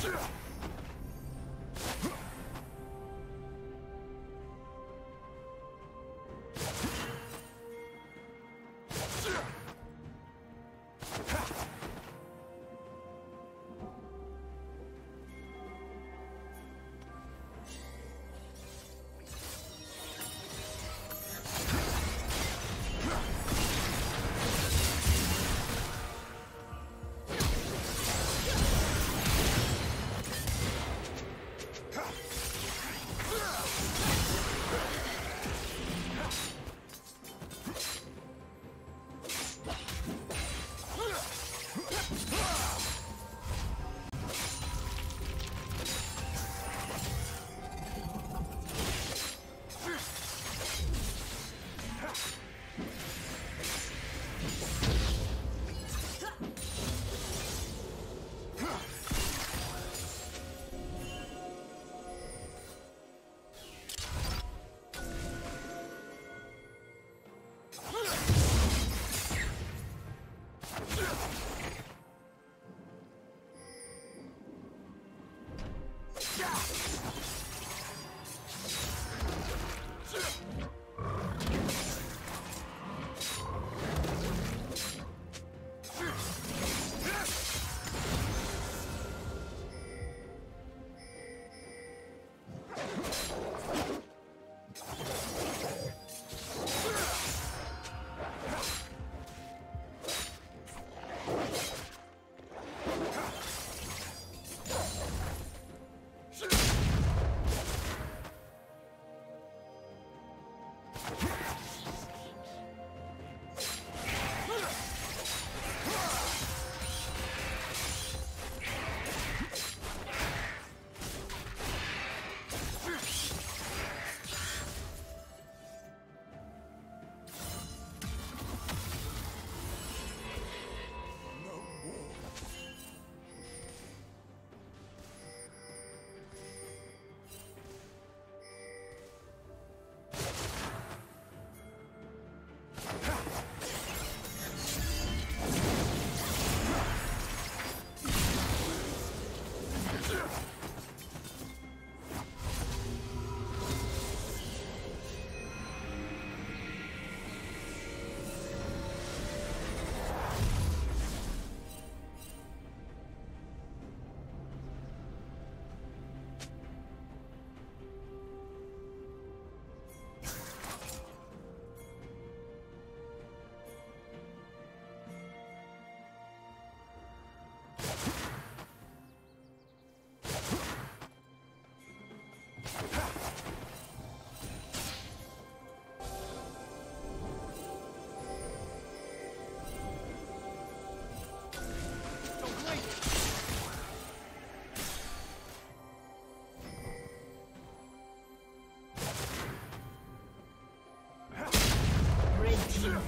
Yeah.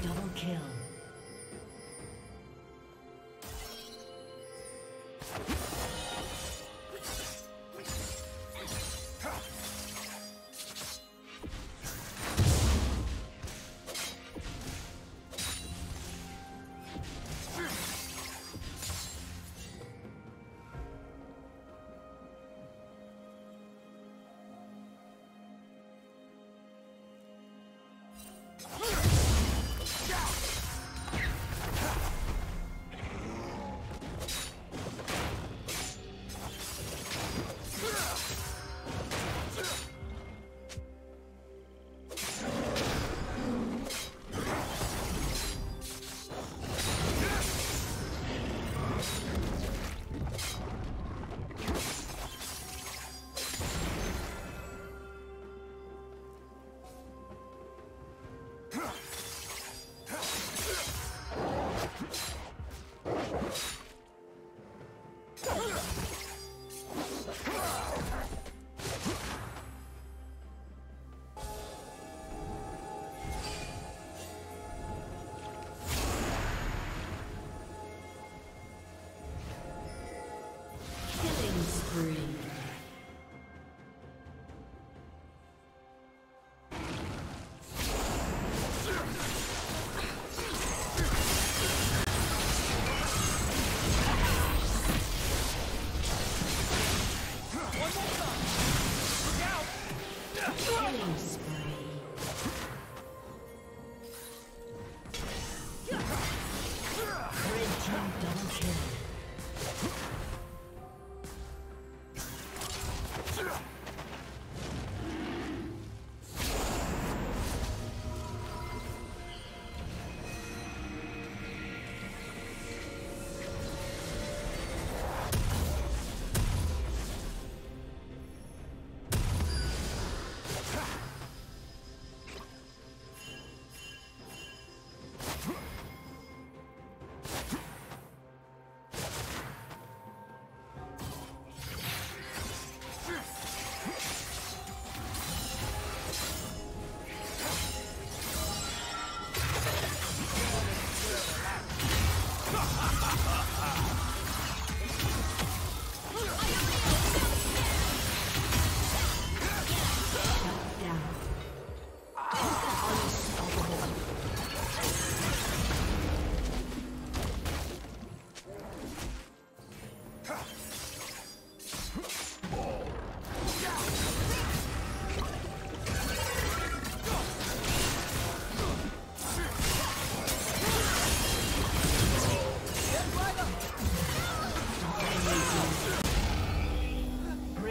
Double kill.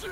是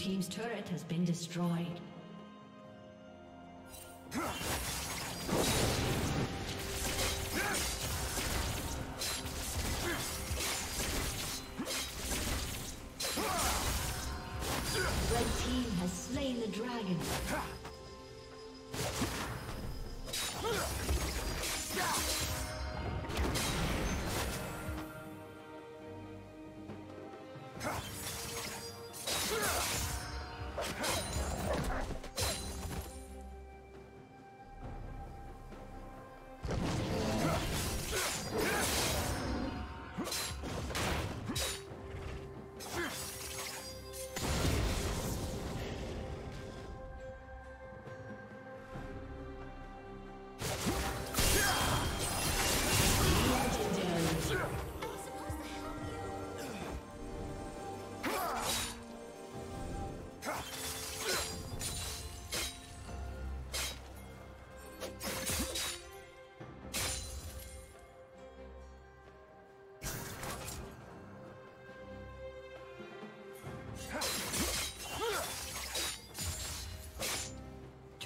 Team's turret has been destroyed. Red team has slain the dragon.